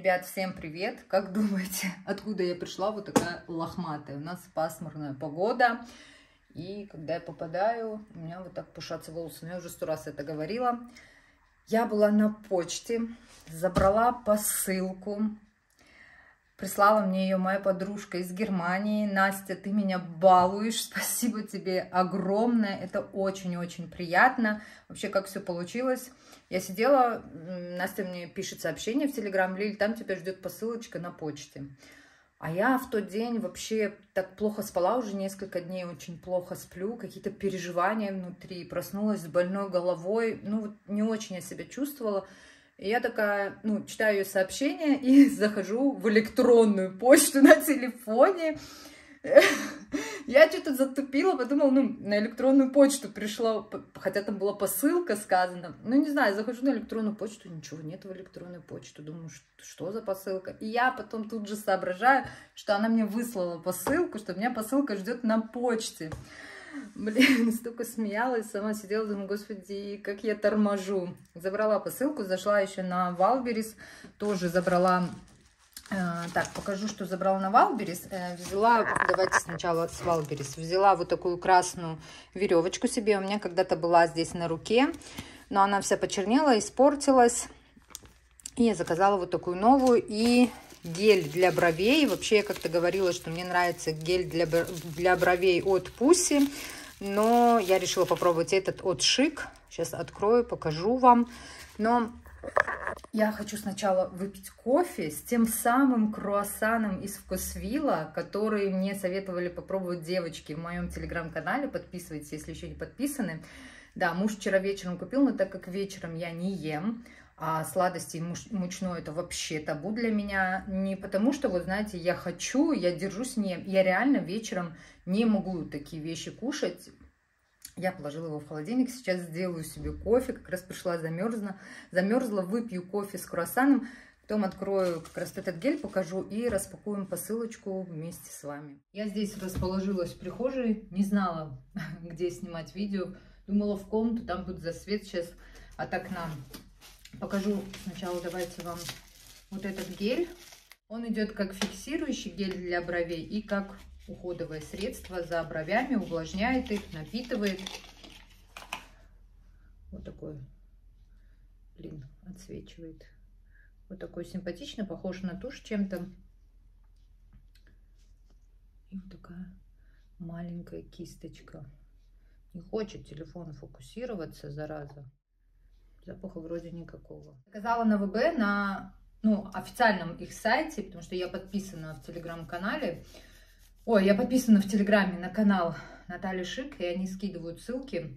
Ребят, всем привет! Как думаете, откуда я пришла вот такая лохматая? У нас пасмурная погода, и когда я попадаю, у меня вот так пушатся волосы. Я уже сто раз это говорила. Я была на почте, забрала посылку, Прислала мне ее моя подружка из Германии. Настя, ты меня балуешь. Спасибо тебе огромное. Это очень-очень приятно. Вообще, как все получилось. Я сидела, Настя мне пишет сообщение в Телеграм. Лиль, там тебя ждет посылочка на почте. А я в тот день вообще так плохо спала, уже несколько дней очень плохо сплю, какие-то переживания внутри, проснулась с больной головой, ну не очень я себя чувствовала. И я такая, ну, читаю ее сообщение и захожу в электронную почту на телефоне. Я что-то затупила, подумала, ну, на электронную почту пришла, хотя там была посылка сказана. Ну, не знаю, захожу на электронную почту, ничего нет в электронную почту. Думаю, что за посылка? И я потом тут же соображаю, что она мне выслала посылку, что меня посылка ждет на почте. Блин, столько смеялась, сама сидела, думаю, господи, как я торможу. Забрала посылку, зашла еще на Wildberries, тоже забрала... Э, так, покажу, что забрала на Wildberries. Э, взяла, давайте сначала с Wildberries. Взяла вот такую красную веревочку себе. У меня когда-то была здесь на руке, но она вся почернела, испортилась. И я заказала вот такую новую. И гель для бровей. Вообще, я как-то говорила, что мне нравится гель для, для бровей от Пусси. Но я решила попробовать этот от Шик. Сейчас открою, покажу вам. Но я хочу сначала выпить кофе с тем самым круассаном из вкусвилла, который мне советовали попробовать девочки в моем телеграм-канале. Подписывайтесь, если еще не подписаны. Да, муж вчера вечером купил, но так как вечером я не ем, а сладости и мучное это вообще табу для меня. Не потому что, вот знаете, я хочу, я держусь, не, я реально вечером не могу такие вещи кушать. Я положила его в холодильник, сейчас сделаю себе кофе, как раз пришла замерзла, замерзла, выпью кофе с круассаном, потом открою как раз этот гель, покажу и распакуем посылочку вместе с вами. Я здесь расположилась в прихожей, не знала, где снимать видео, думала в комнату, там будет засвет сейчас от окна. Покажу сначала, давайте вам вот этот гель. Он идет как фиксирующий гель для бровей и как уходовое средство за бровями, увлажняет их, напитывает. Вот такой, блин, отсвечивает. Вот такой симпатичный, похож на тушь чем-то. И вот такая маленькая кисточка. Не хочет телефон фокусироваться, зараза. Запаха вроде никакого. Заказала на ВБ на ну, официальном их сайте, потому что я подписана в телеграм-канале. Ой, я подписана в телеграме на канал Натальи Шик, и они скидывают ссылки.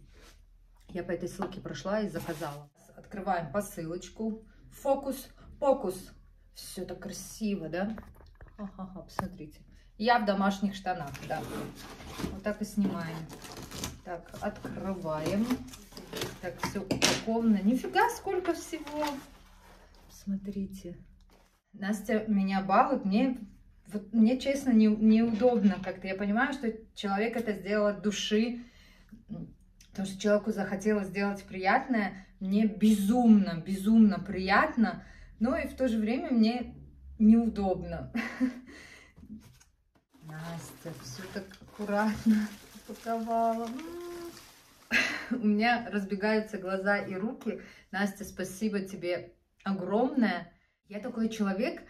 Я по этой ссылке прошла и заказала. Открываем посылочку. Фокус, фокус. Все так красиво, да? Ага, посмотрите. Я в домашних штанах, да. Вот так и снимаем. Так, открываем. Так, все упаковано. Нифига, сколько всего. Смотрите. Настя меня балует. Мне, вот, мне честно, не, неудобно как-то. Я понимаю, что человек это сделал от души. Потому что человеку захотелось сделать приятное. Мне безумно, безумно приятно. Но и в то же время мне неудобно. Настя, все так аккуратно упаковала у меня разбегаются глаза и руки. Настя, спасибо тебе огромное. Я такой человек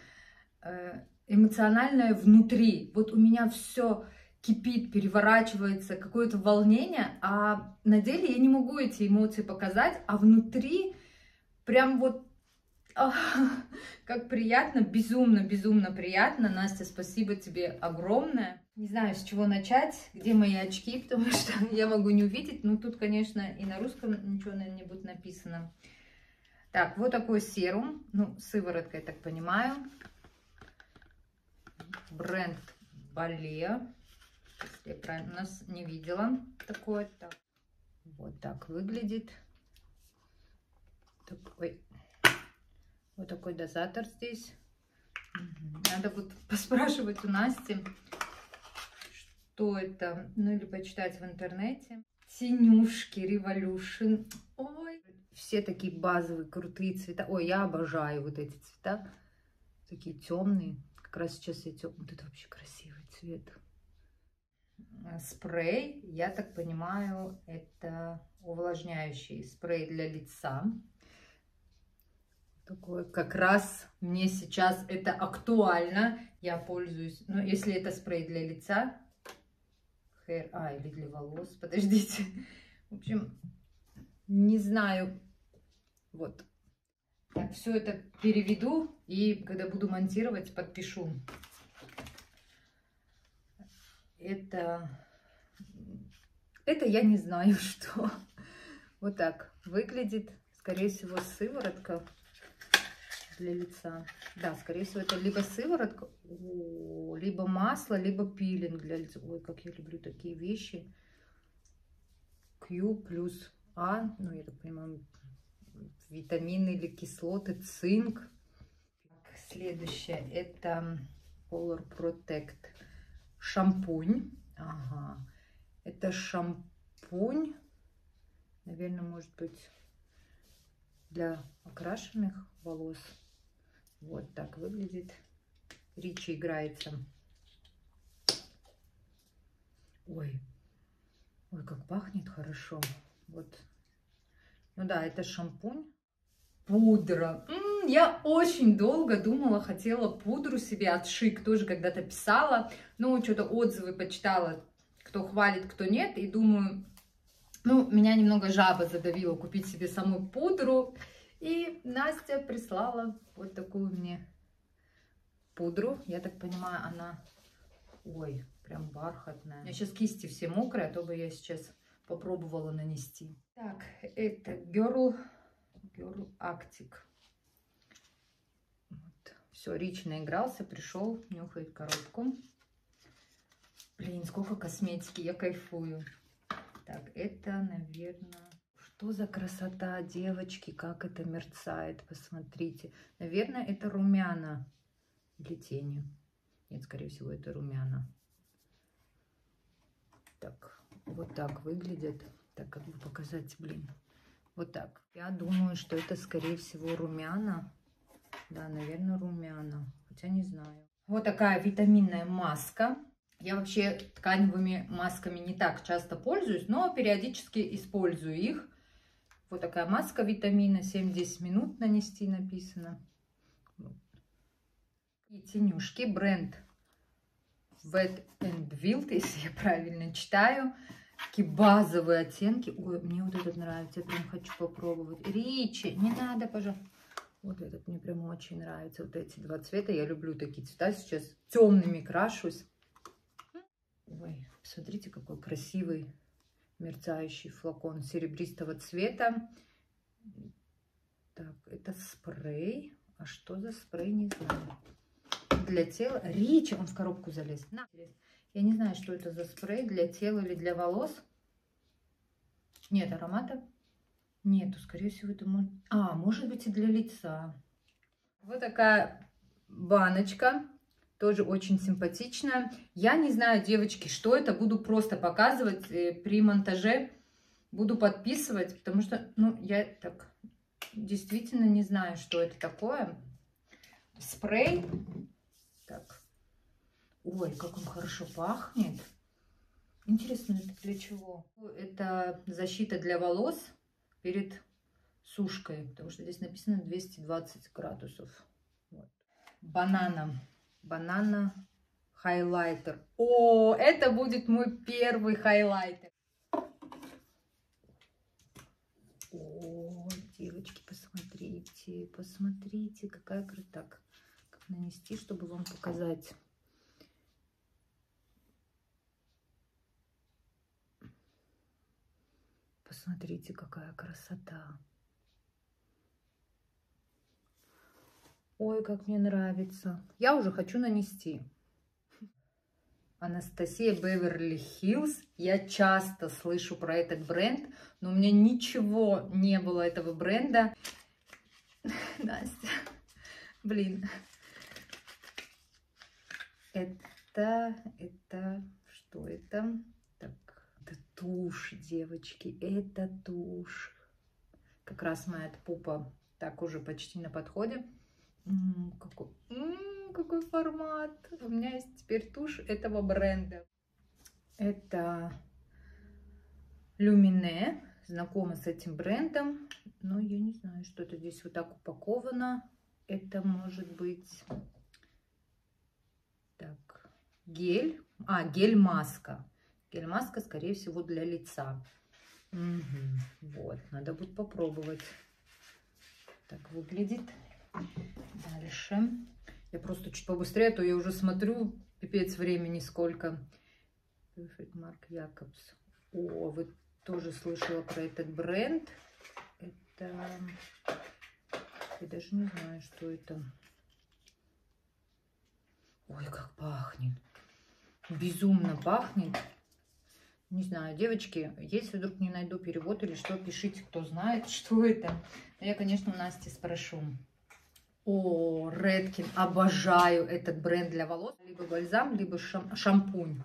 э, эмоциональное внутри. Вот у меня все кипит, переворачивается, какое-то волнение, а на деле я не могу эти эмоции показать, а внутри прям вот как приятно, безумно, безумно приятно. Настя, спасибо тебе огромное. Не знаю, с чего начать, где мои очки, потому что я могу не увидеть. Ну, тут, конечно, и на русском ничего, наверное, не будет написано. Так, вот такой серум. Ну, сыворотка, я так понимаю. Бренд Бале. Я правильно нас не видела такое. Так. Вот так выглядит. Такой вот такой дозатор здесь. Надо вот поспрашивать у Насти, что это. Ну или почитать в интернете. Синюшки, Revolution. Ой, все такие базовые, крутые цвета. Ой, я обожаю вот эти цвета. такие темные. Как раз сейчас тем... Вот это вообще красивый цвет. Спрей, я так понимаю, это увлажняющий спрей для лица. Такой, как раз мне сейчас это актуально. Я пользуюсь, ну, если это спрей для лица, hair, а, или для волос, подождите. В общем, не знаю, вот. Так, все это переведу и когда буду монтировать, подпишу. Это, это я не знаю, что. Вот так выглядит, скорее всего, сыворотка для лица. Да, скорее всего, это либо сыворотка, либо масло, либо пилинг для лица. Ой, как я люблю такие вещи. Q плюс А, ну, я так понимаю, витамины или кислоты, цинк. Следующее, это Polar Protect шампунь. Ага, это шампунь, наверное, может быть, для окрашенных волос. Вот так выглядит. Ричи играется. Ой, ой, как пахнет хорошо. Вот. Ну да, это шампунь. Пудра. Я очень долго думала, хотела пудру себе от Шик. Тоже когда-то писала. Ну, что-то отзывы почитала, кто хвалит, кто нет. И думаю, ну, меня немного жаба задавила купить себе саму пудру. И Настя прислала вот такую мне пудру. Я так понимаю, она... Ой, прям бархатная. Меня сейчас кисти все мокрые, а то бы я сейчас попробовала нанести. Так, это Girl, Girl Arctic. Вот. Все, Рич наигрался, пришел, нюхает коробку. Блин, сколько косметики, я кайфую. Так, это, наверное... Что за красота, девочки, как это мерцает, посмотрите. Наверное, это румяна или тени. Нет, скорее всего, это румяна. Так, вот так выглядит. Так, как бы показать, блин. Вот так. Я думаю, что это, скорее всего, румяна. Да, наверное, румяна. Хотя не знаю. Вот такая витаминная маска. Я вообще тканевыми масками не так часто пользуюсь, но периодически использую их. Вот такая маска витамина, 7-10 минут нанести написано. И тенюшки, бренд Wet and Wild, если я правильно читаю. Такие базовые оттенки. Ой, мне вот этот нравится, я прям хочу попробовать. Ричи, не надо, пожалуйста. Вот этот мне прям очень нравится. Вот эти два цвета. Я люблю такие цвета. Сейчас темными крашусь. Ой, смотрите, какой красивый мерцающий флакон серебристого цвета. Так, это спрей. А что за спрей, не знаю. Для тела. Ричи, он в коробку залез. На. Я не знаю, что это за спрей, для тела или для волос. Нет аромата. Нету, скорее всего, это может... А, может быть и для лица. Вот такая баночка тоже очень симпатичная. Я не знаю, девочки, что это, буду просто показывать э, при монтаже, буду подписывать, потому что, ну, я так действительно не знаю, что это такое. Спрей. Ой, как он хорошо пахнет. Интересно, это для чего? Это защита для волос перед сушкой, потому что здесь написано 220 градусов. Вот. Бананом банана хайлайтер. О, это будет мой первый хайлайтер. О, девочки, посмотрите, посмотрите, какая красота. Как нанести, чтобы вам показать. Посмотрите, какая красота. Ой, как мне нравится. Я уже хочу нанести. Анастасия Беверли Хиллз. Я часто слышу про этот бренд, но у меня ничего не было этого бренда. Настя, блин. Это, это, что это? Тушь, девочки, это тушь. Как раз моя пупа так уже почти на подходе. какой, какой формат. У меня есть теперь тушь этого бренда. Это Люмине. Знакома с этим брендом. Но я не знаю, что это здесь вот так упаковано. Это может быть... Так, гель. А, гель-маска. Гель-маска, скорее всего, для лица. Угу. Вот, надо будет попробовать. Так выглядит. Дальше. Я просто чуть побыстрее, а то я уже смотрю, пипец времени сколько. Perfect Mark Jacobs. О, вы тоже слышала про этот бренд. Это... Я даже не знаю, что это. Ой, как пахнет. Безумно пахнет. Не знаю, девочки, если вдруг не найду перевод или что, пишите, кто знает, что это. Я, конечно, у Насти спрошу. О, Redken, обожаю этот бренд для волос. Либо бальзам, либо шам шампунь.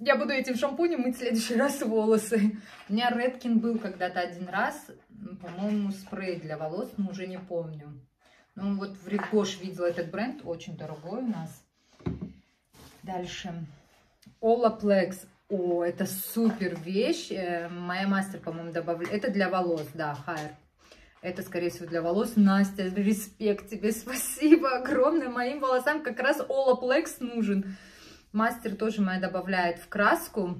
Я буду этим шампунем мыть в следующий раз волосы. У меня Redken был когда-то один раз, по-моему, спрей для волос, но уже не помню. Ну вот в Рикош видела этот бренд, очень дорогой у нас. Дальше. Olaplex. О, это супер вещь. Э, моя мастер, по-моему, добавляет. Это для волос, да, хайр. Это, скорее всего, для волос. Настя, респект тебе, спасибо огромное. Моим волосам как раз Olaplex нужен. Мастер тоже моя добавляет в краску.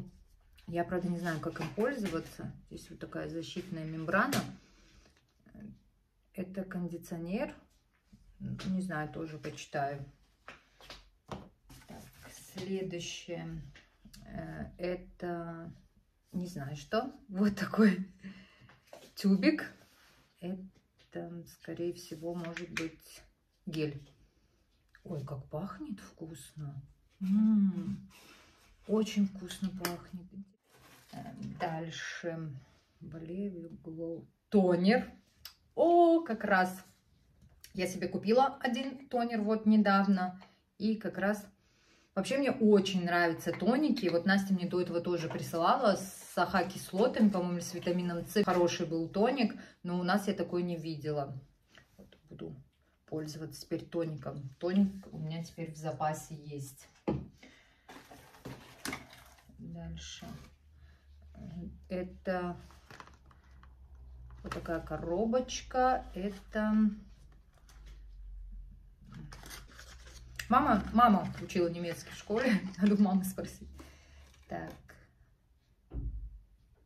Я, правда, не знаю, как им пользоваться. Здесь вот такая защитная мембрана. Это кондиционер. Не знаю, тоже почитаю. Следующее, э, это, не знаю что, вот такой тюбик. Это, скорее всего, может быть гель. Ой, как пахнет вкусно. М -м -м, очень вкусно пахнет. Э, дальше. Болевию Glow. Тонер. О, как раз я себе купила один тонер вот недавно. И как раз Вообще мне очень нравятся тоники. Вот Настя мне до этого тоже присылала с аха-кислотами, по-моему, с витамином С. Хороший был тоник, но у нас я такой не видела. Вот буду пользоваться теперь тоником. Тоник у меня теперь в запасе есть. Дальше. Это вот такая коробочка. Это Мама, мама учила немецкий в школе. Надо мамы спросить. Так.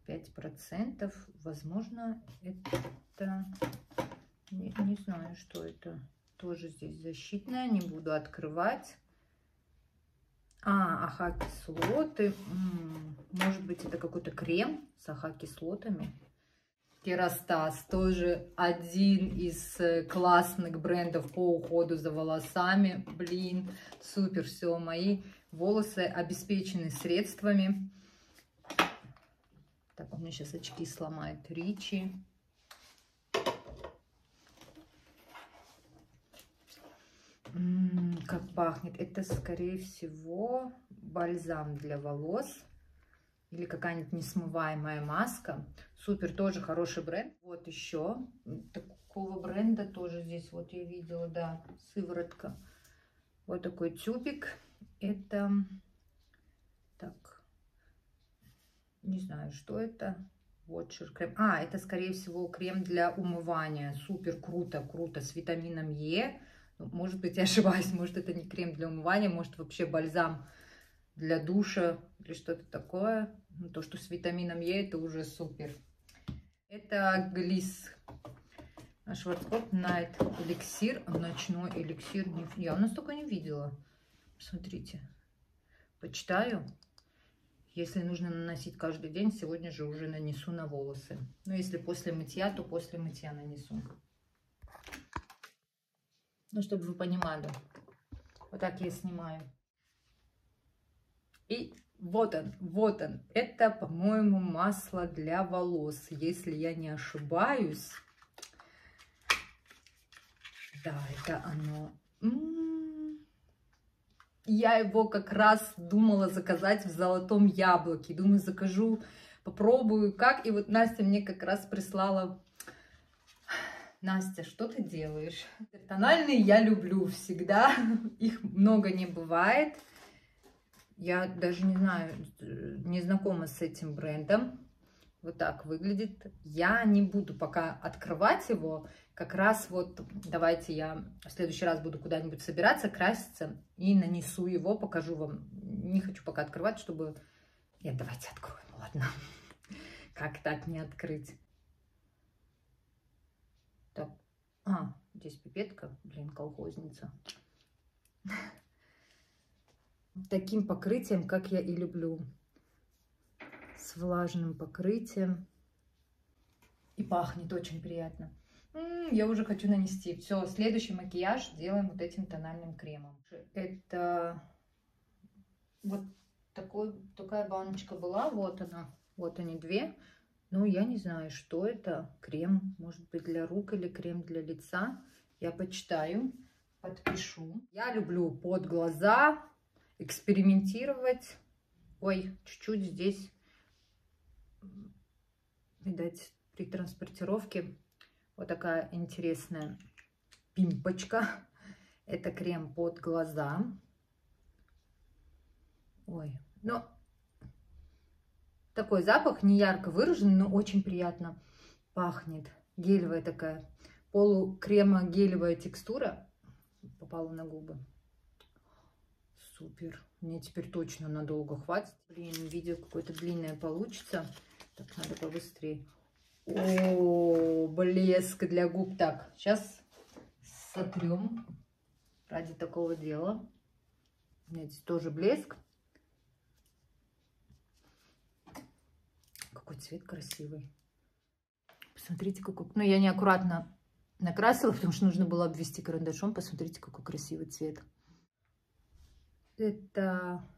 5%. Возможно, это... Не, не знаю, что это. Тоже здесь защитная. Не буду открывать. А, аха-кислоты. Может быть, это какой-то крем с аха-кислотами. Керастас тоже один из э, классных брендов по уходу за волосами. Блин, супер, все, мои волосы обеспечены средствами. Так, у меня сейчас очки сломает Ричи. М -м, как пахнет. Это, скорее всего, бальзам для волос или какая-нибудь несмываемая маска. Супер, тоже хороший бренд. Вот еще такого бренда тоже здесь вот я видела, да, сыворотка. Вот такой тюбик. Это, так, не знаю, что это. Watcher крем. А, это, скорее всего, крем для умывания. Супер, круто, круто, с витамином Е. Может быть, я ошибаюсь, может, это не крем для умывания, может, вообще бальзам для душа или что-то такое. Ну, то, что с витамином Е, это уже супер. Это глис. Шварцкопф Найт эликсир, ночной эликсир. Я у нас только не видела. Смотрите. Почитаю. Если нужно наносить каждый день, сегодня же уже нанесу на волосы. Но если после мытья, то после мытья нанесу. Ну, чтобы вы понимали. Вот так я снимаю. И вот он, вот он. Это, по-моему, масло для волос, если я не ошибаюсь. Да, это оно. М -м -м. Я его как раз думала заказать в золотом яблоке. Думаю, закажу, попробую, как. И вот Настя мне как раз прислала Настя, что ты делаешь? Тональные я люблю всегда. Их много не бывает. Я даже не знаю, не знакома с этим брендом. Вот так выглядит. Я не буду пока открывать его. Как раз вот давайте я в следующий раз буду куда-нибудь собираться, краситься и нанесу его, покажу вам. Не хочу пока открывать, чтобы... Нет, давайте откроем, ладно. Как так не открыть? Так, а, здесь пипетка, блин, колхозница. Таким покрытием, как я и люблю. С влажным покрытием. И пахнет очень приятно. М -м, я уже хочу нанести. Все, следующий макияж делаем вот этим тональным кремом. Это вот такой, такая баночка была. Вот она. Вот они две. Ну, я не знаю, что это. Крем, может быть, для рук или крем для лица. Я почитаю, подпишу. Я люблю под глаза экспериментировать. Ой, чуть-чуть здесь, видать, при транспортировке вот такая интересная пимпочка. Это крем под глаза. Ой, но такой запах не ярко выраженный, но очень приятно пахнет. Гелевая такая, полукремо-гелевая текстура попала на губы. Супер. Мне теперь точно надолго хватит. Блин, видео какое-то длинное получится. Так, надо побыстрее. О, блеск для губ. Так, сейчас сотрем ради такого дела. У меня здесь тоже блеск. Какой цвет красивый. Посмотрите, какой... Ну, я неаккуратно накрасила, потому что нужно было обвести карандашом. Посмотрите, какой красивый цвет. Это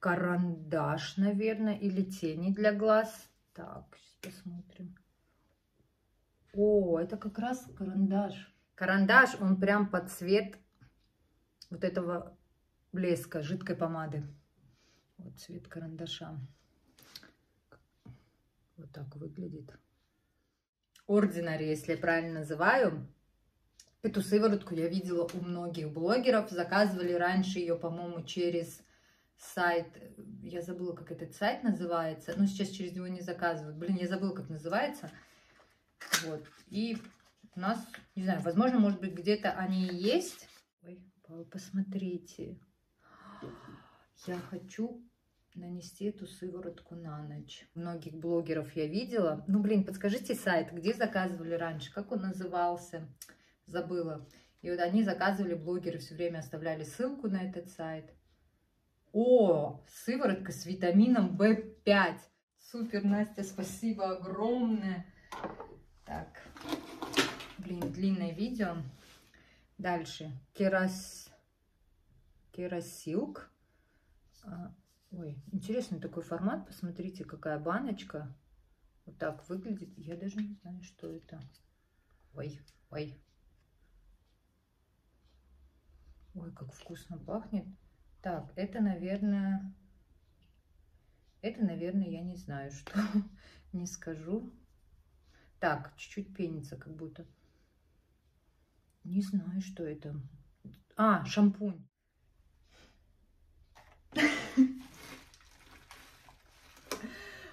карандаш, наверное, или тени для глаз. Так, сейчас посмотрим. О, это как раз карандаш. Карандаш, он прям под цвет вот этого блеска, жидкой помады. Вот цвет карандаша. Вот так выглядит. Ординари, если я правильно называю. Эту сыворотку я видела у многих блогеров. Заказывали раньше ее, по-моему, через сайт. Я забыла, как этот сайт называется. Но сейчас через него не заказывают. Блин, я забыла, как называется. Вот. И у нас, не знаю, возможно, может быть, где-то они есть. Ой, посмотрите. Я хочу нанести эту сыворотку на ночь. Многих блогеров я видела. Ну, блин, подскажите сайт, где заказывали раньше, как он назывался, забыла. И вот они заказывали, блогеры все время оставляли ссылку на этот сайт. О, сыворотка с витамином В5. Супер, Настя, спасибо огромное. Так, блин, длинное видео. Дальше. Керас... Керасилк. А, Ой, интересный такой формат. Посмотрите, какая баночка. Вот так выглядит. Я даже не знаю, что это. Ой, ой. Ой, как вкусно пахнет. Так, это, наверное... Это, наверное, я не знаю, что. не скажу. Так, чуть-чуть пенится как будто. Не знаю, что это. А, шампунь.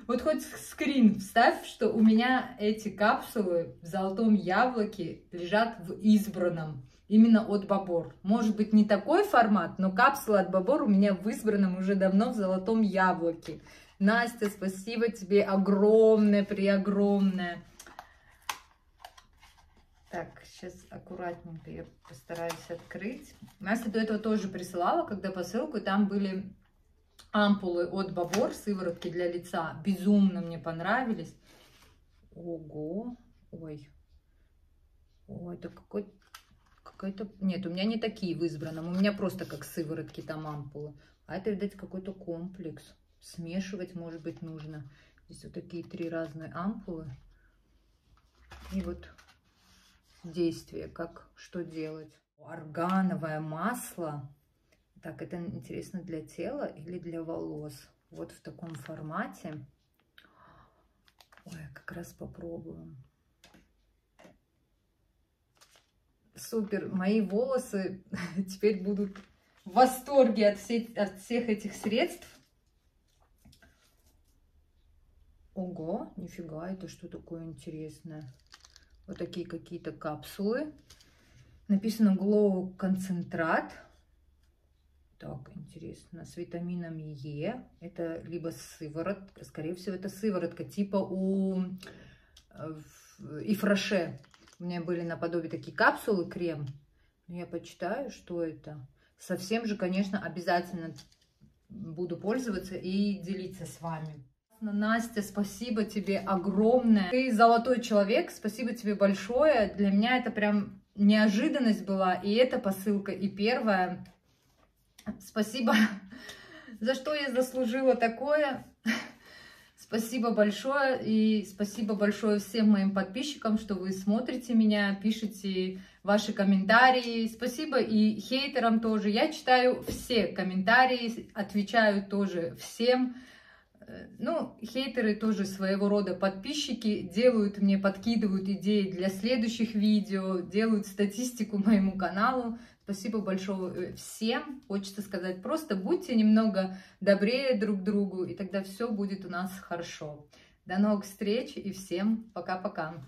Вот хоть скрин вставь, что у меня эти капсулы в золотом яблоке лежат в избранном. Именно от Бабор. Может быть не такой формат, но капсула от Бабор у меня в избранном уже давно в золотом яблоке. Настя, спасибо тебе огромное, преогромное. Так, сейчас аккуратненько я постараюсь открыть. Настя до этого тоже присылала, когда посылку, там были ампулы от Бабор, сыворотки для лица, безумно мне понравились. Ого, ой, ой, это какой какой-то... Нет, у меня не такие в избранном, у меня просто как сыворотки там ампулы. А это, видать, какой-то комплекс. Смешивать, может быть, нужно. Здесь вот такие три разные ампулы. И вот действие, как, что делать. Органовое масло так, это интересно для тела или для волос? Вот в таком формате. Ой, как раз попробуем. Супер. Мои волосы теперь будут в восторге от, все, от всех этих средств. Ого, нифига, это что такое интересное? Вот такие какие-то капсулы. Написано Glow концентрат. Так, интересно, с витамином Е. Это либо сыворотка, скорее всего, это сыворотка, типа у э, Ифраше. У меня были наподобие такие капсулы, крем. Я почитаю, что это. Совсем же, конечно, обязательно буду пользоваться и делиться с вами. Настя, спасибо тебе огромное. Ты золотой человек, спасибо тебе большое. Для меня это прям неожиданность была, и эта посылка, и первая. Спасибо, за что я заслужила такое. Спасибо большое, и спасибо большое всем моим подписчикам, что вы смотрите меня, пишите ваши комментарии. Спасибо и хейтерам тоже. Я читаю все комментарии, отвечаю тоже всем. Ну, хейтеры тоже своего рода подписчики, делают мне, подкидывают идеи для следующих видео, делают статистику моему каналу. Спасибо большое всем. Хочется сказать, просто будьте немного добрее друг другу, и тогда все будет у нас хорошо. До новых встреч и всем пока-пока.